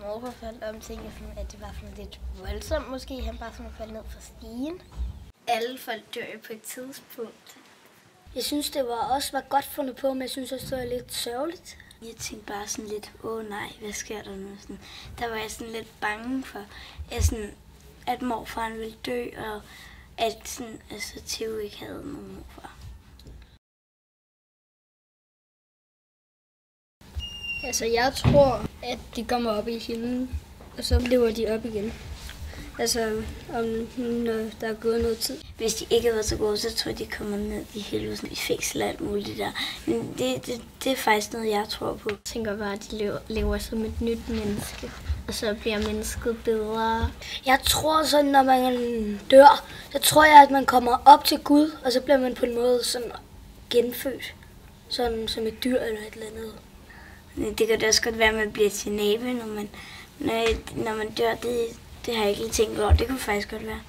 morfar faldt om, tænkte jeg sådan, at det var sådan lidt voldsomt måske. Han bare sådan faldt ned fra stigen. Alle folk dør på et tidspunkt. Jeg synes, det var også var godt fundet på, men jeg synes også, det var lidt sørgeligt. Jeg tænkte bare sådan lidt, åh nej, hvad sker der nu? Sådan, der var jeg sådan lidt bange for, at, sådan, at morfaren ville dø, og at sådan, altså, Theo ikke havde nogen morfar. Altså, jeg tror, at de kommer op i himlen, og så lever de op igen. Altså, om når der er gået noget tid. Hvis de ikke var så gode, så tror jeg, de kommer ned i helvede i fængsel og alt muligt der. Men det, det, det er faktisk noget, jeg tror på. Jeg tænker bare, at de lever, lever som et nyt menneske, og så bliver mennesket bedre. Jeg tror sådan, når man dør, så tror jeg, at man kommer op til Gud, og så bliver man på en måde sådan genfødt. Sådan som et dyr eller et eller andet. Det kan da også godt være, at man bliver til næbe, når man, når, når man dør. Det, det har jeg ikke lige tænkt over. Det kunne faktisk godt være.